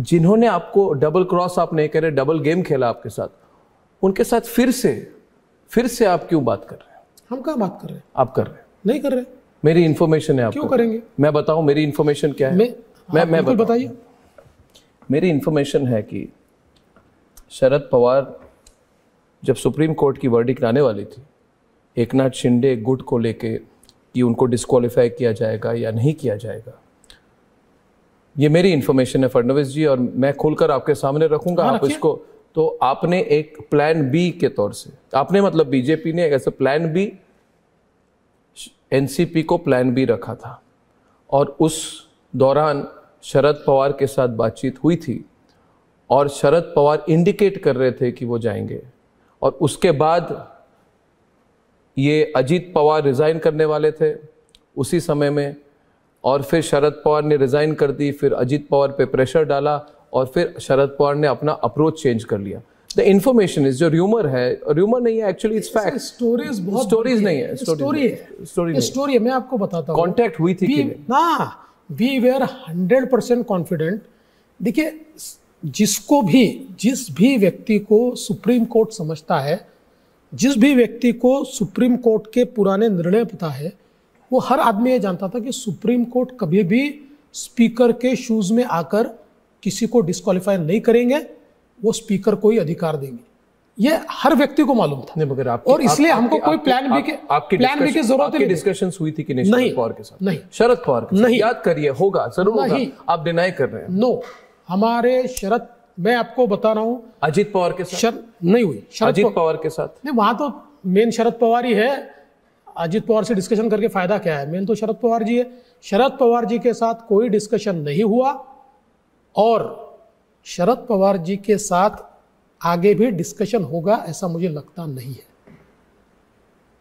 जिन्होंने आपको double cross आप नहीं करे डबल गेम खेला आपके साथ उनके साथ फिर से फिर से आप क्यों बात कर रहे हैं? हम कहाँ बात कर रहे हैं? आप कर रहे हैं। नहीं कर रहे। मेरी इन्फॉर्मेशन है आप क्यों करेंगे? मैं बताऊँ मेरी इन्फॉर्मेशन क्या है? मैं मैं मैं बताइए। मेरी इन्फॉर्मेशन है कि शरद पवार जब सुप्रीम कोर्ट की वर्डिक्ट आने वाली थी एकनाथ शिंदे गुट को लेके कि उनको डिस्qualify किया जाएगा या नहीं किया जाएगा ये मेरी इन्फॉर्मेशन है फडणवीस जी और मैं खुलकर आपके सामने रखूँगा हाँ, आप इसको। तो आपने एक प्लान बी के तौर से आपने मतलब बीजेपी ने ऐसे प्लान बी एनसीपी को प्लान बी रखा था। और उस दौरान शरद पवार के साथ बातचीत हुई थी और शरद पवार इंडिकेट कर रहे थे कि वो जाएँगे। और उसके बाद ये अजीत पवार रिजाइन करने वाले थे। उसी समय में और फिर शरद पवार ने रिजाइन कर दी फिर अजीत पवार पे प्रेशर डाला और फिर शरद पवार ने अपना अप्रोच चेंज कर लिया। द इंफॉर्मेशन इज़ जो र्यूमर है र्यूमर नहीं है एक्चुअली इट्स फैक्ट स्टोरीज बहुत स्टोरीज नहीं है स्टोरी है। स्टोरी स्टोरी मैं आपको बताता हूँ। कांटेक्ट हुई थी ना we were hundred percent confident देखिए जिसको भी जिस भी व्यक्ति को सुप्रीम कोर्ट समझता है जिस भी व्यक्ति को सुप्रीम कोर्ट के पुराने निर्णय पता है वो हर आदमी ये जानता था कि सुप्रीम कोर्ट कभी भी स्पीकर के शूज़ में आकर किसी को डिस्qualify नहीं करेंगे वो स्पीकर को ही अधिकार देंगे। ये हर व्यक्ति को मालूम था। नहीं मगर आपकी- और इसलिए हमको कोई प्लान बी के आप- आपकी प्लान बी की ज़रूरत ही नहीं। डिस्कशंस हुई थी कि नहीं नहीं, पवार के साथ? नहीं। शरद पवार के नहीं। याद करिए होगा ज़रूर होगा। आप डिनाई कर रहे हैं। नो हमारे शरद मैं आपको बता रहा हूँ। अजीत पवार के साथ? शर नहीं हुई। शरद अजीत पवार पवार के साथ? नहीं वहाँ तो मेन शरद पवार ही है। अजित पवार से डिस्कशन करके फ़ायदा क्या है? मेन तो शरद पवार जी है। शरद पवार जी के साथ कोई डिस्कशन नहीं हुआ और शरद पवार जी के साथ आगे भी डिस्कशन होगा ऐसा मुझे लगता नहीं है।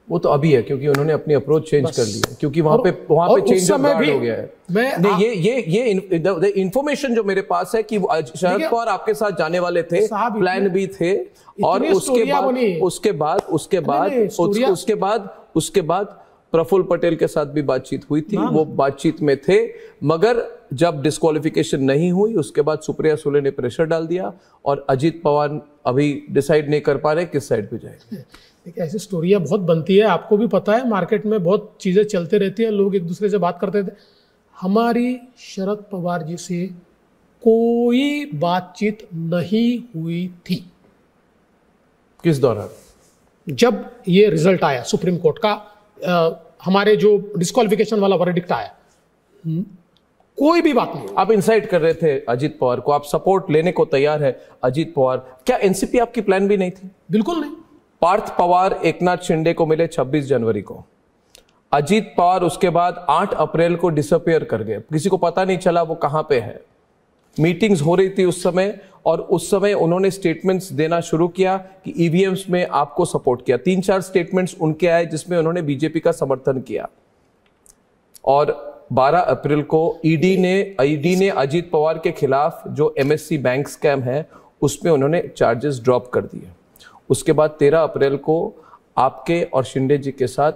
वो तो अभी है क्योंकि उन्होंने अपनी अप्रोच चेंज कर ली है क्योंकि वहाँ पे वहाँ पे चेंज हो गया है। मैं नहीं ये ये ये द इंफॉर्मेशन जो मेरे पास है कि शरद पवार आपके साथ जाने वाले थे प्लान भी थे और उसके बाद उसके बाद उसके बाद उसके बाद उसके बाद प्रफुल्ल पटेल के साथ भी बातचीत हुई थी वो बातचीत में थे मगर जब डिस्कालिफिकेशन नहीं हुई उसके बाद सुप्रिया सुले ने प्रेशर डाल दिया और अजीत पवार अभी डिसाइड नहीं कर पा रहे किस साइड पे जाए देखिए ऐसी स्टोरियाँ बहुत बनती है आपको भी पता है मार्केट में बहुत चीज़ें चलते रहती हैं लोग एक दूसरे से बात करते थे हमारी शरद पवार जी से कोई बातचीत नहीं हुई थी। किस दौरान? जब ये रिज़ल्ट आया सुप्रीम कोर्ट का अ, हमारे जो डिस्कालिफिकेशन वाला वर्डिक्ट आया हम्म, कोई भी बात नहीं आप इंसाइट कर रहे थे अजीत पवार को आप सपोर्ट लेने को तैयार है अजीत पवार। क्या एनसीपी आपकी प्लान भी नहीं थी? बिल्कुल नहीं। पार्थ पवार एकनाथ शिंदे को मिले 26 जनवरी को। अजीत पवार उसके बाद 8 अप्रैल को डिसअपियर कर गए। किसी को पता नहीं चला वो कहाँ पे है। मीटिंग्स हो रही थी उस समय और उस समय उन्होंने स्टेटमेंट्स देना शुरू किया कि ईवीएम्स में आपको सपोर्ट किया। तीन चार स्टेटमेंट्स उनके आए जिसमें उन्होंने बीजेपी का समर्थन किया। और 12 अप्रैल को ईडी ने ईडी ने अजीत पवार के खिलाफ जो एमएससी बैंक स्कैम है, उसमें उन्होंने चार्जेस ड्रॉप कर दिए। उसके बाद 13 अप्रैल को आपके और शिंदे जी के साथ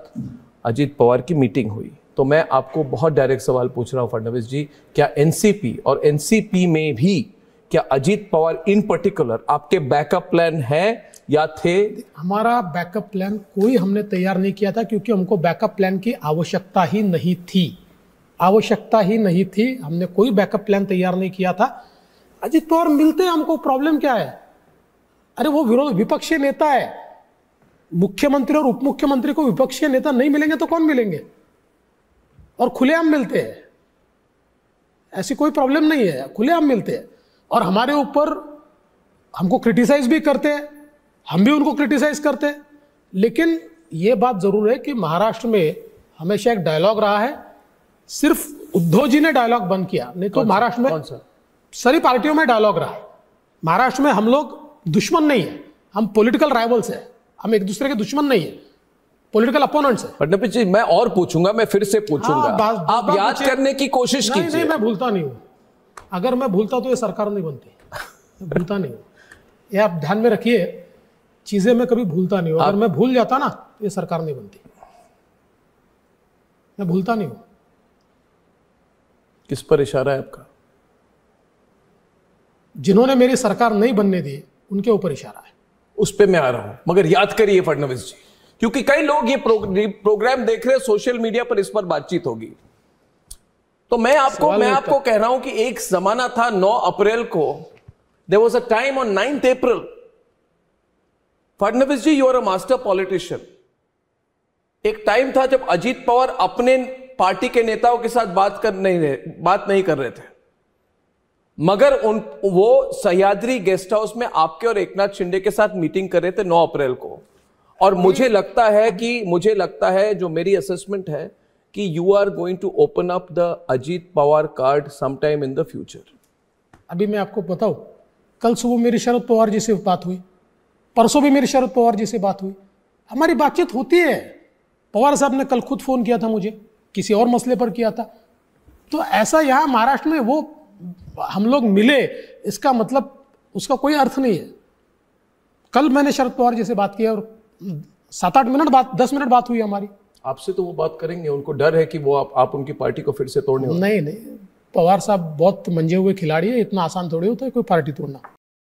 अजीत पवार की मीटिंग हुई। तो मैं आपको बहुत डायरेक्ट सवाल पूछ रहा हूँ, फडणवीस जी, क्या एनसीपी और एनसीपी में भी क्या अजीत पवार इन पर्टिकुलर आपके बैकअप प्लान है या थे? हमारा बैकअप प्लान कोई हमने तैयार नहीं किया था क्योंकि हमको बैकअप प्लान की आवश्यकता ही नहीं थी। आवश्यकता ही नहीं थी। हमने कोई बैकअप प्लान तैयार नहीं किया था। अजित पवार मिलते हमको प्रॉब्लम क्या है? अरे वो विरोध विपक्षी नेता है। मुख्यमंत्री और उप मुख्यमंत्री को विपक्षी नेता नहीं मिलेंगे तो कौन मिलेंगे? और खुलेआम मिलते हैं। ऐसी कोई प्रॉब्लम नहीं है। खुलेआम मिलते हैं। और हमारे ऊपर हमको क्रिटिसाइज भी करते हैं। हम भी उनको क्रिटिसाइज करते हैं। लेकिन ये बात ज़रूर है कि महाराष्ट्र में हमेशा एक डायलॉग रहा है। सिर्फ़ उद्धव जी ने डायलॉग बंद किया। नहीं तो महाराष्ट्र में कौन सा? सारी पार्टियों में डायलॉग रहा है। महाराष्ट्र में हम लोग दुश्मन नहीं है। हम पॉलिटिकल राइवल्स है। हम एक दूसरे के दुश्मन नहीं है। पॉलिटिकल अपोनेंट्स है। फडणवीस जी मैं और पूछूँगा मैं फिर से पूछूँगा। हाँ, आप याद करने की कोशिश कीजिए। नहीं मैं भूलता नहीं हूँ। अगर मैं भूलता तो ये सरकार नहीं बनती। भूलता नहीं हूँ। ये आप ध्यान में रखिए चीज़ें मैं कभी भूलता नहीं हूँ। अगर मैं भूल जाता ना तो ये सरकार नहीं बनती। मैं भूलता नहीं हूँ। किस पर इशारा है आपका? जिन्होंने मेरी सरकार नहीं बनने दी उनके ऊपर इशारा है। उस पर मैं आ रहा हूँ। मगर याद करिए फडनवीस जी क्योंकि कई लोग ये प्रोग्राम देख रहे हैं सोशल मीडिया पर इस पर बातचीत होगी। तो मैं आपको मैं आपको कह रहा हूँ कि एक जमाना था 9 अप्रैल को there was a time on ninth April Fadnavis ji you are a master politician एक टाइम था जब अजीत पवार अपने पार्टी के नेताओं के साथ बात कर नहीं रहे बात नहीं कर रहे थे। मगर उन, वो सह्याद्री गेस्ट हाउस में आपके और एकनाथ शिंदे के साथ मीटिंग कर रहे थे 9 अप्रैल को। और मुझे लगता है कि, मुझे लगता है, जो मेरी असेसमेंट है कि you are going to open up the Ajit Pawar card sometime in the future अभी मैं आपको बताऊँ, कल सुबह मेरी शरद पवार जी से बात हुई, परसों भी मेरी शरद पवार जी से बात हुई। हमारी बातचीत होती है। पवार साहब ने कल खुद फ़ोन किया था मुझे, किसी और मसले पर किया था। तो ऐसा यहाँ महाराष्ट्र में वो हम लोग मिले इसका मतलब उसका कोई अर्थ नहीं है। कल मैंने शरद पवार जी से बात किया और सात आठ मिनट बात दस मिनट बात हुई हमारी। आपसे तो वो बात करेंगे उनको डर है कि वो आप, आप उनकी पार्टी को फिर से तोड़ने नहीं नहीं पवार साहब बहुत मंजे हुए खिलाड़ी है इतना आसान थोड़ी होता है कोई पार्टी तोड़ना।